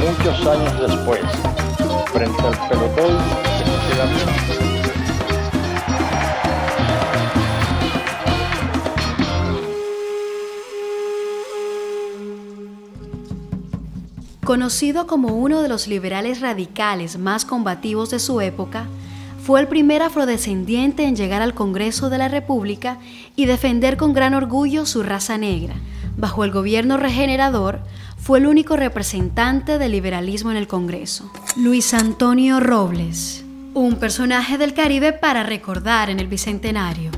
muchos años después, frente al pelotón bien. Conocido como uno de los liberales radicales más combativos de su época, fue el primer afrodescendiente en llegar al Congreso de la República y defender con gran orgullo su raza negra. Bajo el gobierno regenerador, fue el único representante del liberalismo en el Congreso. Luis Antonio Robles, un personaje del Caribe para recordar en el Bicentenario.